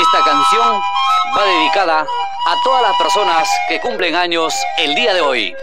Esta canción va dedicada a todas las personas que cumplen años el día de hoy.